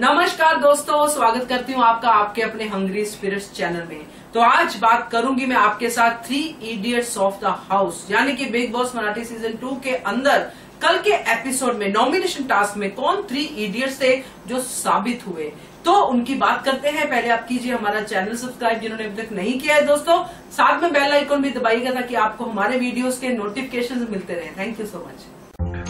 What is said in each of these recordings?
नमस्कार दोस्तों, स्वागत करती हूँ आपका, आपके अपने हंग्री स्पिरिट्स चैनल में। तो आज बात करूँगी मैं आपके साथ three idiots of the house यानी कि Bigg Boss Marathi season two के अंदर, कल के एपिसोड में नॉमिनेशन टास्क में कौन थ्री इडियट्स थे जो साबित हुए। तो उनकी बात करते हैं। पहले आप कीजिए हमारा चैनल सब्सक्राइब जिन्होंने अभी तक नहीं किया है दोस्तों। साथ में बेल आइकन भी दबाइएगा ताकि आपको हमारे वीडियोस के नोटिफिकेशन मिलते रहे। Thank you so much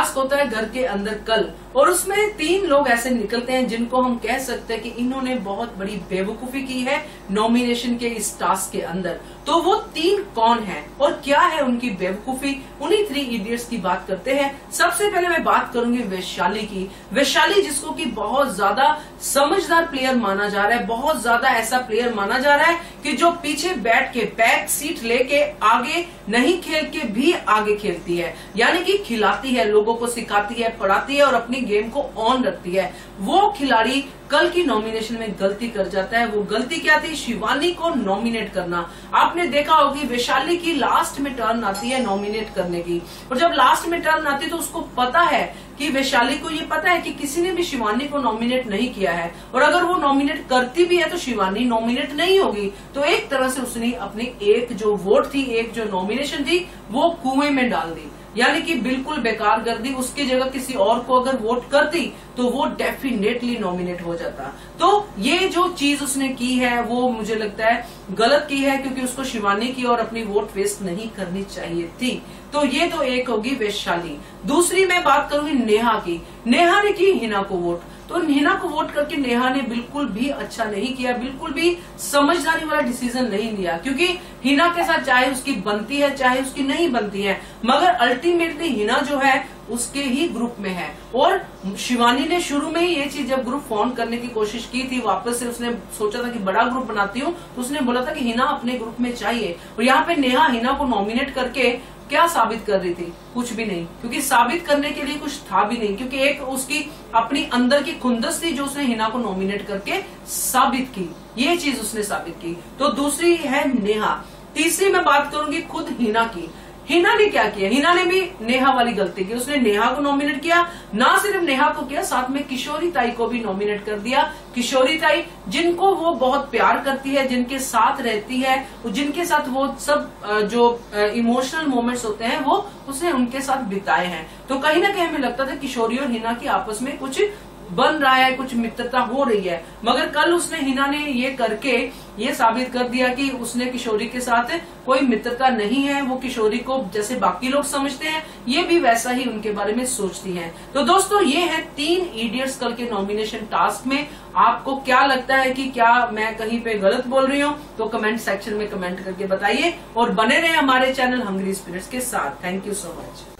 task होता है घर के अंदर कल। और उसमें तीन लोग ऐसे निकलते हैं जिनको हम कह सकते हैं कि इन्होंने बहुत बड़ी बेवकूफ़ी की है नॉमिनेशन के इस टास्क के अंदर। तो वो तीन कौन है और क्या है उनकी बेवकूफ़ी? उन्हीं थ्री इडियट्स की बात करते हैं। सबसे पहले मैं बात करूँगी वैशाली की। वैशाली जिसको कि बहुत ज़्यादा समझदार प्लेयर माना जा रहा है, बहुत ज़्यादा ऐसा प्लेयर माना जा रहा है कि जो पीछे बैठ के बैक सीट लेके आगे नहीं खेल के भी आगे खेलती है। यानी कि खिलाती है लोगों को सिखाती है, पढ़ाती है और अपनी गेम को ऑन रखती है। वो खिलाड़ी कल की नॉमिनेशन में गलती कर जाता है। वो गलती क्या थी? शिवानी को नॉमिनेट करना। आपने देखा होगी वैशाली की लास्ट में टर्न आती है नॉमिनेट करने की। और जब लास्ट में टर्न आती है तो उसको पता है कि वैशाली को ये पता है कि किसी ने भी शिवानी को नॉमिनेट नहीं किया है। और अगर वो नॉमिनेट करती भी है तो शिवानी नॉमिनेट नहीं होगी। तो एक तरह से उसने अपनी एक जो वोट थी, एक जो नॉमिनेशन थी, वो कुएँ में डाल दी। यानी कि बिल्कुल बेकार कर दी उसकी जगह किसी और को अगर वोट करती तो वो डेफिनेटली नॉमिनेट हो जाता। तो ये जो चीज़ उसने की है, वो मुझे लगता है गलत की है, क्योंकि उसको शिवानी की और अपनी वोट वेस्ट नहीं करनी चाहिए थी। तो ये तो एक होगी वैशाली दूसरी मैं बात करूँगी नेहा की। नेहा ने की हिना को वोट। तो नेहा को वोट करके नेहा ने बिल्कुल भी अच्छा नहीं किया, बिल्कुल भी समझदारी वाला डिसीज़न नहीं लिया, क्योंकि हिना के साथ चाहे उसकी बनती है, चाहे उसकी नहीं बनती है, मगर अल्टीमेटली हिना जो है उसके ही ग्रुप में है। और शिवानी ने शुरू में ही ये चीज़ जब ग्रुप फॉर्म करने की कोशिश की थी, वापस से उसने सोचा था कि बड़ा ग्रुप बनाती हूँ तो उसने बोला था कि हिना अपने ग्रुप में चाहिए। और यहाँ पे नेहा हिना को नॉमिनेट करके क्या साबित कर रही थी? कुछ भी नहीं। क्योंकि साबित करने के लिए कुछ था भी नहीं, क्योंकि एक उसकी अपनी अंदर की खुंदस थी जो उसने हिना को नॉमिनेट करके साबित की। ये चीज़ उसने साबित की। तो दूसरी है नेहा। तीसरी मैं बात करूँगी खुद हिना की। हिना ने क्या किया? हिना ने भी नेहा वाली गलती की। उसने नेहा को नॉमिनेट किया, ना सिर्फ़ नेहा को किया, साथ में किशोरी ताई को भी नॉमिनेट कर दिया। किशोरी ताई, जिनको वो बहुत प्यार करती है, जिनके साथ रहती है, जिनके साथ वो सब जो इमोशनल मोमेंट्स होते हैं, वो उसने उनके साथ बिताए हैं। तो कहीं ना कहीं हमें लगता था किशोरी और हिना की आपस में कुछ बन रहा है, कुछ मित्रता हो रही है। मगर कल उसने हिना ने ये करके ये साबित कर दिया कि उसने किशोरी के साथ कोई मित्रता नहीं है। वो किशोरी को जैसे बाकी लोग समझते हैं, ये भी वैसा ही उनके बारे में सोचती हैं। तो दोस्तों, ये है तीन इडियट्स कल के नॉमिनेशन टास्क में। आपको क्या लगता है कि क्या मैं कहीं पे गलत बोल रही हूँ? तो कमेंट सेक्शन में कमेंट करके बताइए। और बने रहे हमारे चैनल हंग्री स्पिरिट्स के साथ। Thank you so much